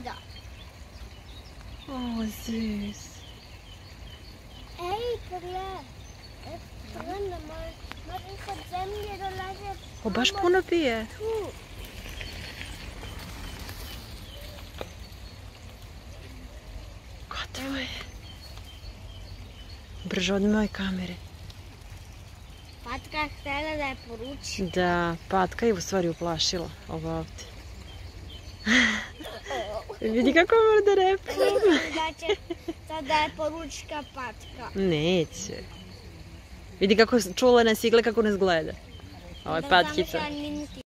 voda. O, zus. Ej, pogled. O, baš puno pije. Tu. Gotovo je. Brže od moje kamere. Patka htjela da je poruči. Da, Patka je u stvari uplašila ovo ovdje. Vidi kako mrde rep. Mislim da će sad da je poručka patka. Neće. Vidi kako čula nas igle kako nas gleda. Ovo je patkica.